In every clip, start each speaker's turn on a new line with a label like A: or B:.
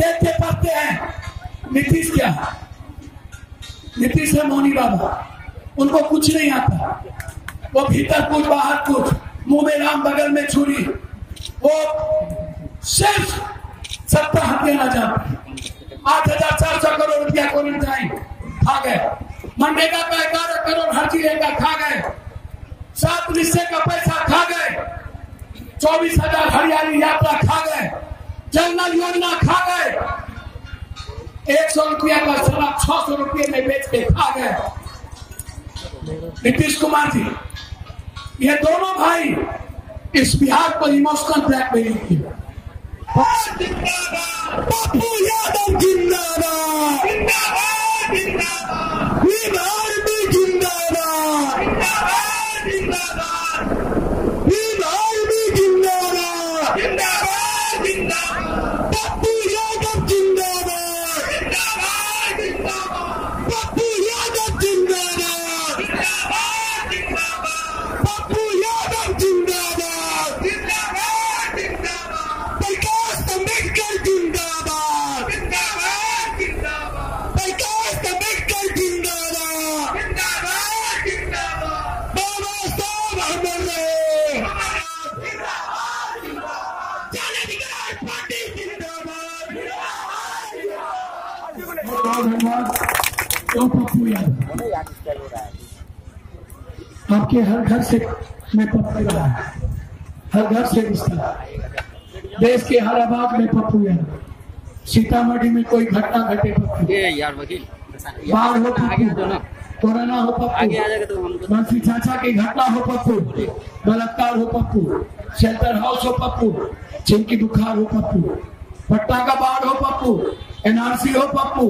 A: देखते पढ़ते हैं। नीतीश क्या? नीतीश है मोनी बाबा। उनको कुछ नहीं आता। वो भीतर कुछ बाहर कुछ मुँह में राम, बगल में छुरी। वो सिर्फ़ सत्ता हत्या ना जानते। आठ हज़ार चार सौ करोड़ रुपया क्वारंटाइन खा गए। मनरेगा का ग्यारह करोड़ हर ज़िले का खा गए। सात निश्चय का पैसा खा गए। चौबीस हज़ार हरियाली यात्रा खा गए। जनरल योजना खा गए। एक सौ रुपया का शराब छह सौ रुपये में बेच के खा गए। नीतीश कुमार जी, ये दोनों भाई इस बिहार पर इमोशनल ब्लैकमेलिंग किया।
B: यादव जिंदाबाद।
A: आपके हर घर से मैं पप्पू रहा है। हर घर से रिश्ता। देश के हर आबाद में पप्पू यादव सीतामढ़ी में कोई घटना घटे पप्पू
C: यार वकील
A: बाढ़ हो पप्पू कोरोना हो पप्पू
C: तो
A: मंत्री चाचा की घटना हो पप्पू बलात्कार हो पप्पू शेल्टर हाउस हो पप्पू चिमकी बुखार हो पप्पू पट्टा का बाढ़ हो पप्पू एनआरसी हो पप्पू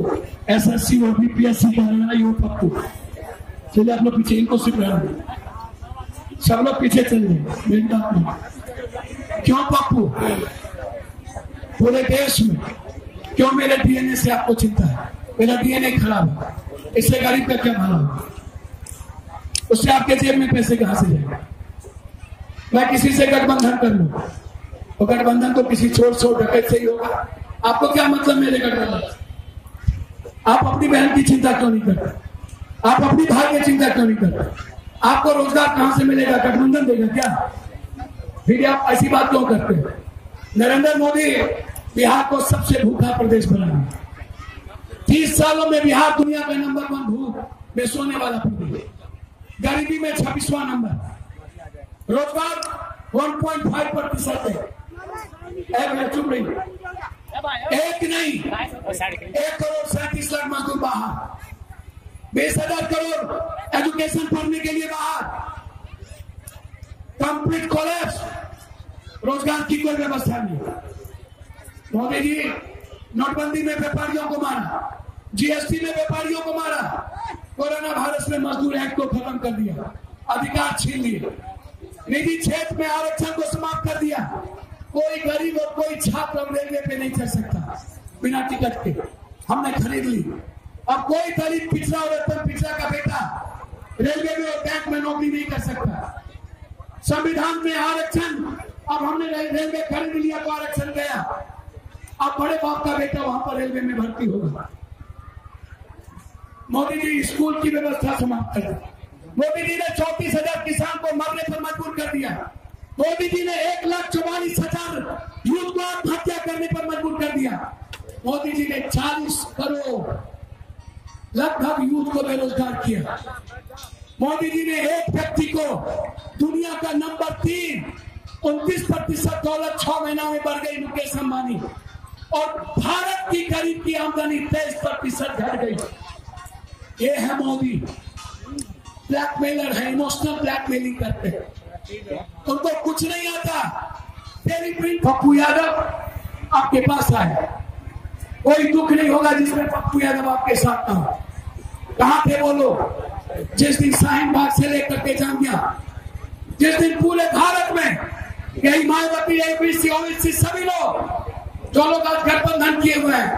A: एसएससी हो बीपीएससी हो पप्पू चलिए आप लोग पीछे इनको सिर्फ़। सब लोग पीछे चल रहे मेरी क्यों पप्पू पूरे देश में क्यों मेरे डीएनए से आपको चिंता है? मेरा डीएनए खराब है। इससे गरीब का क्या भला होगा? उससे आपके जेब में पैसे कहाँ से जाएँगे? मैं किसी से गठबंधन कर लू? तो गठबंधन तो किसी चोर चोर डकैत से ही होगा। आपको क्या मतलब मेरे गठबंधन? आप अपनी बहन की चिंता क्यों नहीं करते? आप अपनी की चिंता क्यों नहीं करते? आपको रोज़गार कहाँ से मिलेगा? गठबंधन देगा क्या? फिर आप ऐसी बात क्यों करते नरेंद्र मोदी बिहार को सबसे भूखा प्रदेश बनाया तीस सालों में बिहार दुनिया का नंबर वन भूख में सोने वाला प्रदेश। गरीबी में छब्बीसवा नंबर। रोज़गार 1.5 प्रतिशत है। चुप एक नहीं, एक करोड़ सैंतीस लाख मजदूर बाहर। बीस हज़ार करोड़ एजुकेशन पढ़ने के लिए बाहर कंप्लीट कॉलेज रोज़गार की कोई व्यवस्था नहीं। मोदी जी, नोटबंदी में व्यापारियों को मारा। जीएसटी में व्यापारियों को मारा। कोरोना वायरस में मजदूर एक्ट को खत्म कर दिया। अधिकार छीन लिए। निजी क्षेत्र में आरक्षण को समाप्त कर दिया। कोई गरीब और कोई छात्र रेलवे पे नहीं चढ़ सकता। बिना टिकट के। हमने खरीद ली। अब कोई दलित पिछड़ा और अत्यंत पिछड़ा का बेटा रेलवे में और बैंक में नौकरी नहीं कर सकता। संविधान में आरक्षण, अब हमने रेलवे खरीद लिया तो आरक्षण गया। अब बड़े बाप का बेटा वहाँ पर रेलवे में भर्ती होगा। मोदी जी, स्कूल की व्यवस्था समाप्त कर मोदी जी ने चौतीस हज़ार किसान को मरने पर मजबूर कर दिया। मोदी जी ने एक लाख चौवालीस हज़ार यूथ को आत्महत्या करने पर मजबूर कर दिया। मोदी जी ने चालीस करोड़ लगभग यूथ को बेरोजगार किया। मोदी जी ने एक व्यक्ति को दुनिया का नंबर तीन, उनतीस प्रतिशत दौलत छह महीना में बढ़ गई, मुकेश अंबानी। और भारत की गरीब की आमदनी तेईस प्रतिशत घट गई। ये है मोदी। ब्लैकमेलर है, इमोशनल ब्लैकमेलिंग करते हैं। उनको कुछ नहीं आता। तेरी प्रिंट पप्पू यादव आपके पास आए। कोई दुख नहीं होगा जिसमें पप्पू यादव आपके साथ ना हो। कहा थे वो लोग जिस दिन शाहीन बाग से लेकर के जामिया, जिस दिन पूरे भारत में यही मायावती एबीसी ओबीसी सभी लोग जो लोग आज गठबंधन किए हुए हैं,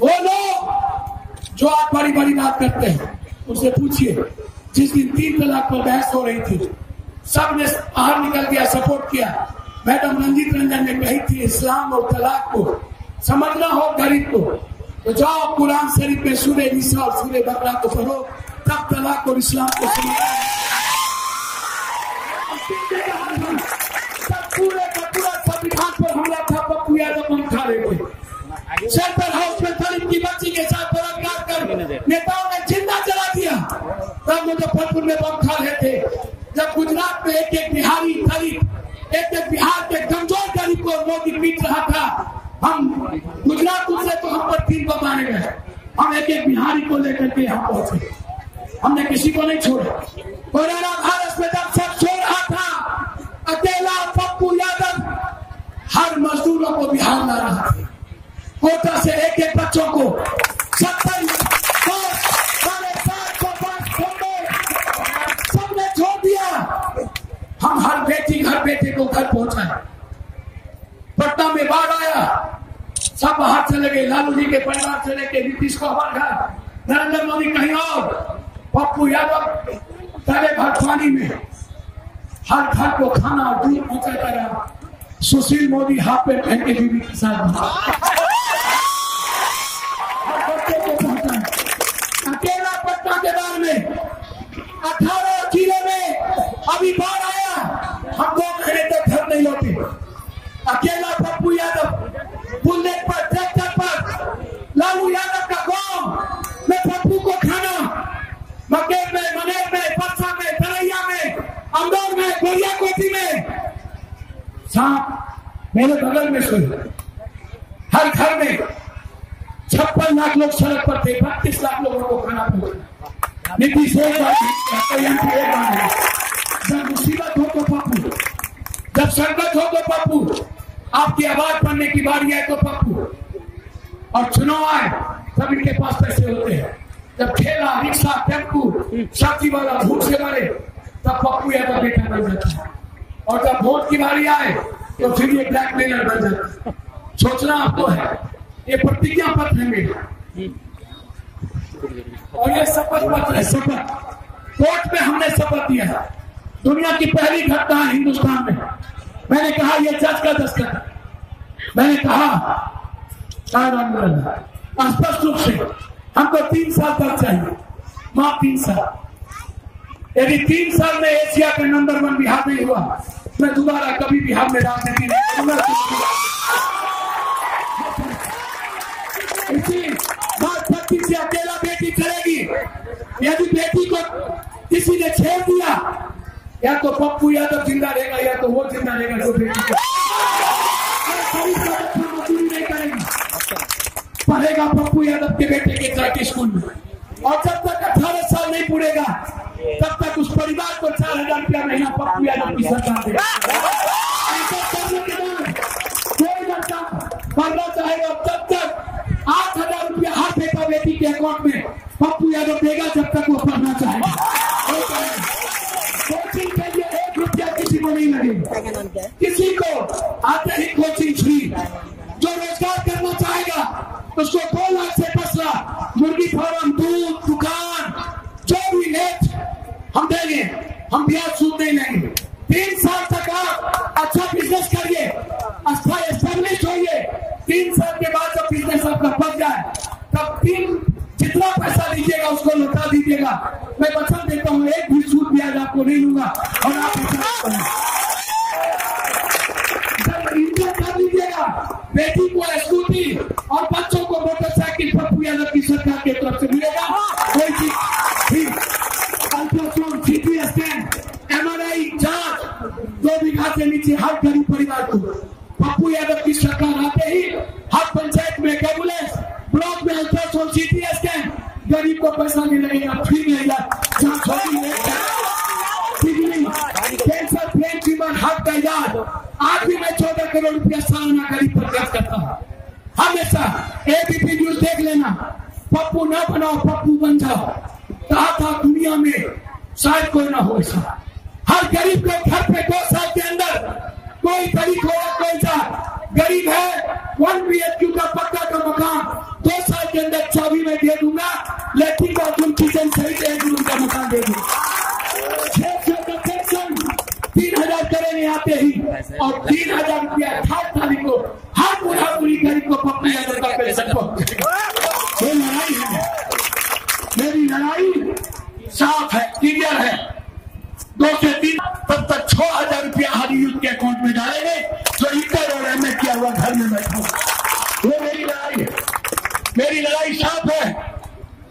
A: वो लोग जो आज बड़ी बड़ी बात करते हैं, उनसे पूछिए, जिस दिन तीन तलाक पर बहस हो रही थी सबने बाहर निकल गया सपोर्ट किया। मैडम रंजीत रंजन ने कही थी, इस्लाम और तलाक को समझना हो, गरीब को। तो जाओ कुरान शरीफ में सूर्य निशा और सूर्य बकरा को पढ़ो, तब तलाक और इस्लाम को पूरे का पूरा संविधान पर हमला था पप्पू यादव रहे हाउस में की बच्ची के साथ बलात्कार कर, नेताओं ने ज़िंदा जला दिया। तब मुजफ्फरपुर में बम खा रहे थे। जब गुजरात में एक एक बिहारी एक एक बिहार के कमज़ोर गरीब को मोदी पीट रहा था हम गुजरात उतरे तो हम पर तीन बम आने गए हम एक एक बिहारी को लेकर के यहाँ पहुँचे। हमने किसी को नहीं छोड़ा। कोरोना वायरस में जब सब सो रहा था, अकेला पप्पू यादव हर मजदूरों को बिहार ला रहा। था कोटा से एक एक बच्चों को सत्तर साढ़े सात सौ पाँच सबने छोड़ दिया। हम हर बेटी, हर बेटे को घर पहुँचाए। पटना में बाढ़ आया। सब बाहर चले गए लालू जी के परिवार चले गए नीतीश कुमार घर, नरेंद्र मोदी कहीं और, पप्पू यादव तले भर में, हर घर को खाना और दूध पहुंचाता रहा। सुशील मोदी हाथ पे पहन के बीवी के साथ अकेला पटना के बारे में, अठारह ज़िले में अभी बाढ़ लालू यादव का गाँव में पप्पू को खाना मकेर में, मनेर में, परसा में, तरैया में अमदौर में गोरिया कोठी में। सांप मेरे बगल में सोए हर घर में छप्पन लाख लोग सड़क पर थे, बत्तीस लाख लोगों को खाना पहुँचा नीतीश एक बार एक बार जब मुसीबत हो तो पप्पू। जब संकट हो तो पप्पू। आपकी आवाज़ बनने की बारी आए तो पप्पू। और चुनाव आए तब इनके पास पैसे होते हैं। जब ठेला रिक्शा, टेंपू सब्ज़ी वाला भूख से मरे, तब पप्पू यादव बेटा बन जाता है। और जब वोट की बारी आए तो फिर ये ब्लैकमेलर बन जाता है। सोचना आपको है, ये प्रतिज्ञा पत्र है मेरा। और ये शपथ पत्र है, शपथ। कोर्ट में हमने शपथ दिया है। दुनिया की पहली घटना हिंदुस्तान में। मैंने कहा यह जज का दस्तखत मैंने कहा है। स्पष्ट रूप से। हमको तीन साल तक चाहिए। माफ़ तीन साल। यदि तीन साल में एशिया का नंबर वन बिहार नहीं हुआ, मैं दोबारा कभी बिहार में राजनीति नहीं से अकेला बेटी करेगी यदि बेटी को किसी ने छेड़ दिया, या तो पप्पू यादव ज़िंदा रहेगा, या तो वो ज़िंदा रहेगा, जो बेटी को पढ़ेगा पप्पू यादव के बेटे के जाके स्कूल में। और जब तक अठारह साल नहीं पूरेगा, तब तक उस परिवार को चार हज़ार रुपया महीना पप्पू यादव की सरकार पढ़ना चाहेगा तब तक आठ हज़ार रुपया हर बेटा बेटी के अकाउंट में पप्पू यादव देगा जब तक वो पढ़ना चाहेगा बेटी को स्कूटी और बच्चों को मोटरसाइकिल पप्पू यादव की सरकार की तरफ़ से मिलेगा। कोई चीज़ अल्ट्रासाउंड सीटी स्कैन एमआरआई जाँच, दो बीघा से नीचे हर गरीब परिवार को। पप्पू यादव की सरकार आते ही हर पंचायत में एंबुलेंस ब्लॉक में अल्ट्रासाउंड सीटी स्कैन गरीब को पैसा नहीं लगेगा, फ्री मिलेगा जाँच होगी कैंसर ब्रेन ट्यूमर, हार्ट का इलाज। चौदह करोड़ रुपया सालाना गरीब पर खर्च करता हूँ। हमेशा एबीपी न्यूज़ देख लेना। पप्पू ना बनाओ, पप्पू बन जाओ। कहा था दुनिया में शायद कोई ना हो ऐसा। हर गरीब को घर पे दो साल के अंदर कोई गरीब हो कोई सा गरीब है, वन बी एच का पक्का का मकान। दो साल के अंदर चाबी में दे दूँगा, लेकिन बाथरूम किचन सहित एक रूम का मकान दे दूँगा छह सौ का पेंशन तीन हज़ार करेंगे आते ही, और किया हुआ घर में बैठा हुआ। वो मेरी लड़ाई है। मेरी लड़ाई साफ़ है।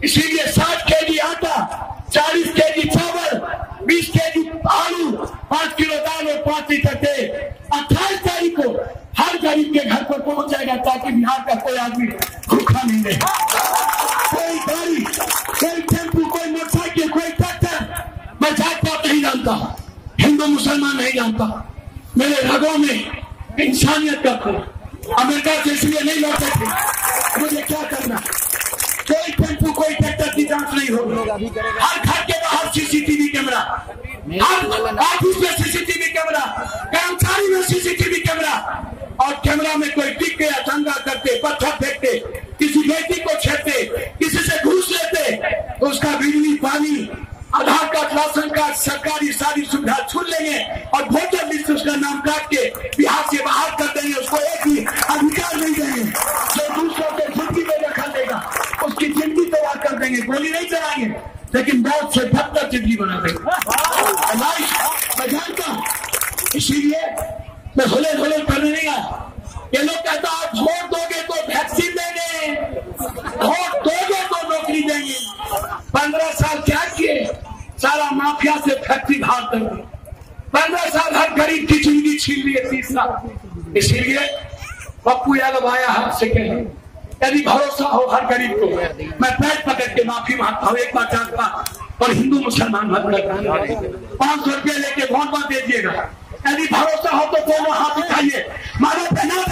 A: इसीलिए साठ के जी आटा, चालीस के जी चावल, बीस के जी आलू, पाँच किलो दाल और पाँच लीटर तेल। अट्ठाईस तारीख को हर गरीब के घर पर पहुँच जाएगा ताकि बिहार का कोई आदमी भूखा नहीं रहे। कोई गाड़ी, कोई टेंपू, कोई मोटरसाइकिल, कोई ट्रैक्टर, मैं जात पात नहीं जानता। हिंदू मुसलमान नहीं जानता। मेरे रगों में इंसानियत का खून। अमेरिका से इसलिए नहीं लौटे थे। मुझे क्या करना? कोई टेंपू, कोई ट्रैक्टर की जाँच नहीं होगी। हर घर के बाहर सीसीटीवी कैमरा। ऑफ़िस में सीसीटीवी कैमरा। कर्मचारी में सीसीटीवी कैमरा। और कैमरा में कोई टिक गया दंगा करते पत्थर फेंकते किसी बेटी को छेड़ते किसी से घूस लेते तो उसका बिजली पानी आधार कार्ड सरकारी सारी सुविधा छूट लेंगे और वोटर लिस्ट उसका नाम काट के बिहार से बाहर कर देंगे, उसको एक भी अधिकार नहीं देंगे जो दूसरों के ज़िंदगी में रखा देगा, उसकी ज़िंदगी तैयार कर देंगे। गोली नहीं चलाएँगे, लेकिन बहुत से भक्तर ज़िंदगी बना देंगे। मैं जानता इसीलिए मैं होले होले करने नहीं आया। ये लोग कहता आप वोट दोगे तो वैक्सीन देंगे, वोट दोगे तो नौकरी देंगे। पंद्रह साल क्या किए। सारा माफिया से फैक्ट्री भाग देंगे पंद्रह साल हर गरीब की ज़िंदगी छीन लिए तीस साल इसीलिए पप्पू यादव आया है से कहे, यदि भरोसा हो हर गरीब को, मैं पैर पकड़ के माफ़ी माँगता हूँ, एक बार जानता और हिंदू मुसलमान मत कर पाँच सौ रुपया लेके वोट मत दे दिएगा। यदि भरोसा हो तो दोनों हाथ उठाइए। मारो पहना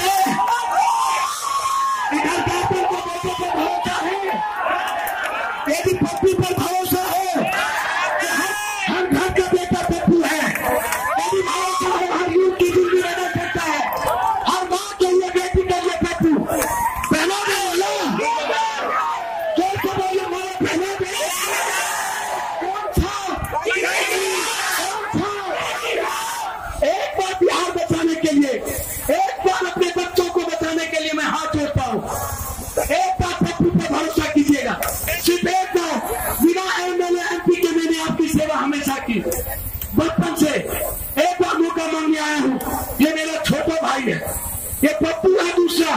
A: छोटा भाई है ये पप्पू है दूसरा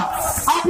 A: आप